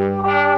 Música